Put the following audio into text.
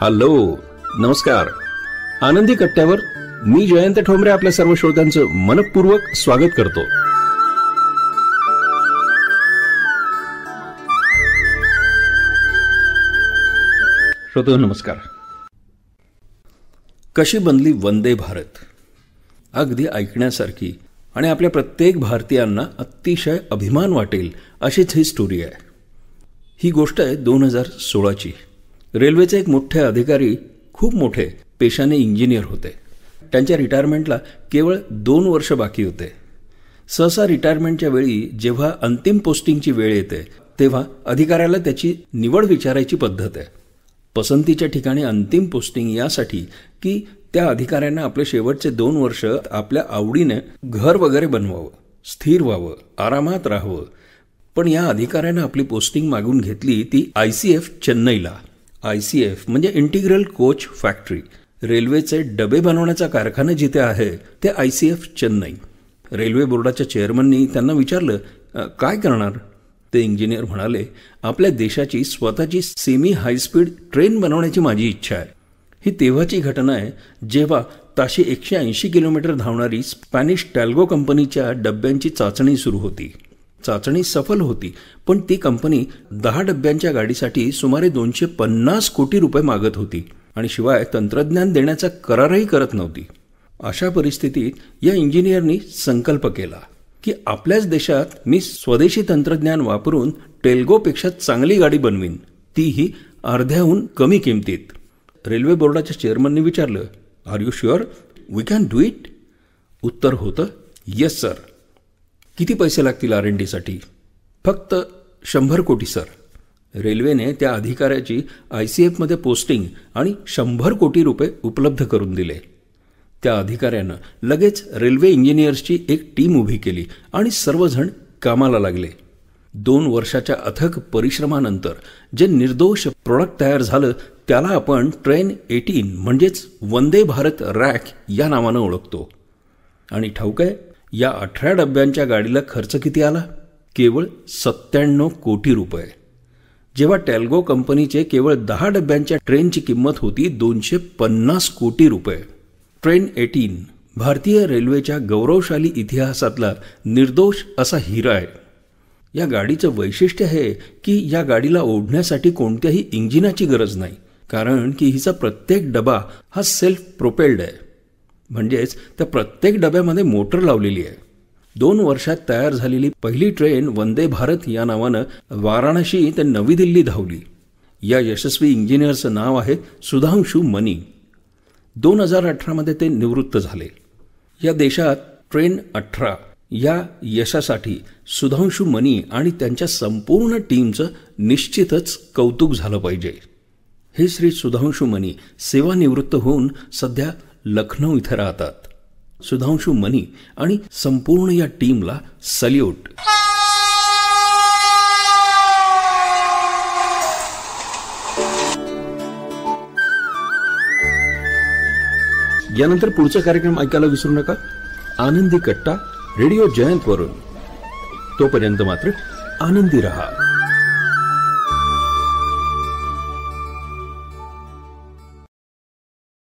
Hello नमस्कार. आनंदी कट्ट्यावर मी जयंत ठोंबरे आपल्या सर्व श्रोत्यांचं मनपूर्वक स्वागत करतो. श्रोतो नमस्कार. कशी बनली वंदे भारत? अगदी ऐकण्यासारखी आणि आपल्या प्रत्येक भारतीयांना अतिशय अभिमान वाटेल अशीच ही स्टोरी आहे. ही गोष्ट आहे दोन हजार सोळाची. रेल्वेचे एक मोठे अधिकारी खूप मोठे पेशाने इंजिनियर होते. त्यांच्या रिटायरमेंटला केवळ दोन वर्ष बाकी होते. सहसा रिटायरमेंटच्या वेळी जेव्हा अंतिम पोस्टिंगची वेळ येते तेव्हा अधिकाऱ्याला त्याची निवड विचारायची पद्धत आहे. पसंतीच्या ठिकाणी अंतिम पोस्टिंग यासाठी की त्या अधिकाऱ्यांना आपले शेवटचे दोन वर्ष आपल्या आवडीने घर वगैरे बनवावं स्थिर व्हावं आरामात राहावं. पण या अधिकाऱ्यानं आपली पोस्टिंग मागून घेतली ती आय सी एफ चेन्नईला. आय सी एफ म्हणजे इंटिग्रल कोच फॅक्टरी रेल्वेचे डबे बनवण्याचा कारखाना जिथे आहे ते I C F Chennai. Railway बोर्डाच्या चेअरमननी त्यांना विचारलं काय करणार? ते इंजिनियर म्हणाले आपल्या देशाची स्वतःची सेमी हायस्पीड ट्रेन बनवण्याची माझी इच्छा आहे. ही तेव्हाची घटना आहे जेव्हा ताशी एकशे ऐंशी किलोमीटर धावणारी स्पॅनिश टॅल्गो कंपनीच्या डब्यांची चाचणी सुरू होती. चाचणी सफल होती पण ती कंपनी दहा डब्यांच्या गाडीसाठी सुमारे दोनशे पन्नास कोटी रुपये मागत होती आणि शिवाय तंत्रज्ञान देण्याचा करारही करत नव्हती. अशा परिस्थितीत या इंजिनियरनी संकल्प केला की आपल्याच देशात मी स्वदेशी तंत्रज्ञान वापरून टेल्गोपेक्षा चांगली गाडी बनवीन. तीही अर्ध्याहून कमी किमतीत. रेल्वे बोर्डाच्या चेअरमनने विचारलं are you sure we can do it उत्तर होतं येस सर किती पैसे लागतील आर एन डीसाठी? फक्त शंभर कोटी सर. रेल्वेने त्या अधिकाऱ्याची आय सी एफमध्ये पोस्टिंग आणि शंभर कोटी रुपये उपलब्ध करून दिले. त्या अधिकाऱ्यानं लगेच रेल्वे इंजिनियर्सची एक टीम उभी केली आणि सर्वजण कामाला लागले. दोन वर्षाच्या अथक परिश्रमानंतर जे निर्दोष प्रोडक्ट तयार झालं त्याला आपण ट्रेन एटीन म्हणजेच वंदे भारत रॅक या नावानं ओळखतो. आणि ठाऊक आहे या अठरा डब्यांच्या गाडीला खर्च किती आला? केवळ सत्त्याण्णव कोटी रुपये. जेव्हा टॅल्गो कंपनीचे केवळ दहा डब्यांच्या ट्रेनची किंमत होती दोनशे पन्नास कोटी रुपये. ट्रेन एटीन भारतीय रेल्वेच्या गौरवशाली इतिहासातला निर्दोष असा हिरा आहे. या गाडीचं वैशिष्ट्य आहे की या गाडीला ओढण्यासाठी कोणत्याही इंजिनाची गरज नाही कारण की हिचा प्रत्येक डबा हा सेल्फ प्रोपेल्ड आहे. म्हणजेच त्या प्रत्येक डब्यामध्ये मोटर लावलेली आहे. दोन वर्षात तयार झालेली पहिली ट्रेन वंदे भारत या नावानं वाराणसी ते नवी दिल्ली धावली. या यशस्वी इंजिनियरचं नाव आहे सुधांशू मनी. दोन हजार अठरामध्ये ते निवृत्त झाले. या देशात ट्रेन अठरा या यशासाठी सुधांशू मनी आणि त्यांच्या संपूर्ण टीमचं निश्चितच कौतुक झालं पाहिजे. हे श्री सुधांशू मनी सेवानिवृत्त होऊन सध्या लखनौ इथं राहतात. सुधांशू मनी आणि संपूर्ण या टीमला सल्यूट. यानंतर पुढचा कार्यक्रम ऐकायला विसरू नका. आनंदी कट्टा रेडिओ जयंत वरून तोपर्यंत मात्र आनंदी रहा.